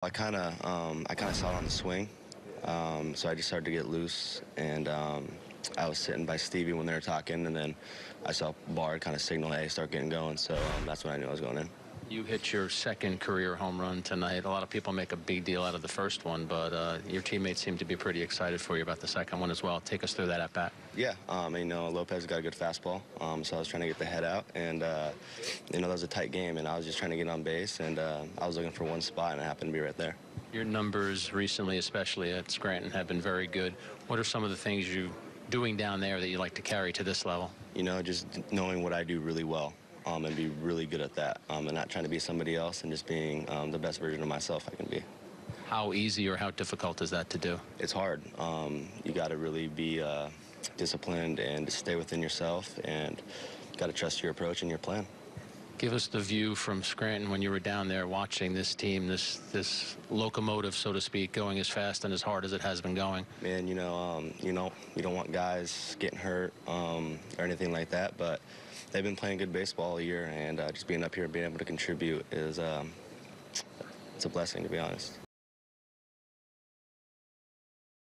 I kind of um, I kind of saw it on the swing, um, so I just started to get loose, and um, I was sitting by Stevie when they were talking, and then I saw Bard kind of signal, "Hey, start getting going." So um, that's when I knew I was going in. You hit your second career home run tonight. A lot of people make a big deal out of the first one, but uh, your teammates seem to be pretty excited for you about the second one as well. Take us through that at bat. Yeah, um, you know Lopez got a good fastball, um, so I was trying to get the head out, and uh, you know that was a tight game, and I was just trying to get on base, and uh, I was looking for one spot, and it happened to be right there. Your numbers recently, especially at Scranton, have been very good. What are some of the things you're doing down there that you like to carry to this level? You know, just knowing what I do really well. Um, and be really good at that, um, and not trying to be somebody else, and just being um, the best version of myself I can be. How easy or how difficult is that to do? It's hard. Um, you got to really be uh, disciplined and stay within yourself, and got to trust your approach and your plan. Give us the view from Scranton when you were down there watching this team, this this locomotive, so to speak, going as fast and as hard as it has been going. Man, you know, um, you know, you don't want guys getting hurt um, or anything like that, but they've been playing good baseball all year, and uh, just being up here and being able to contribute is um, it's a blessing, to be honest.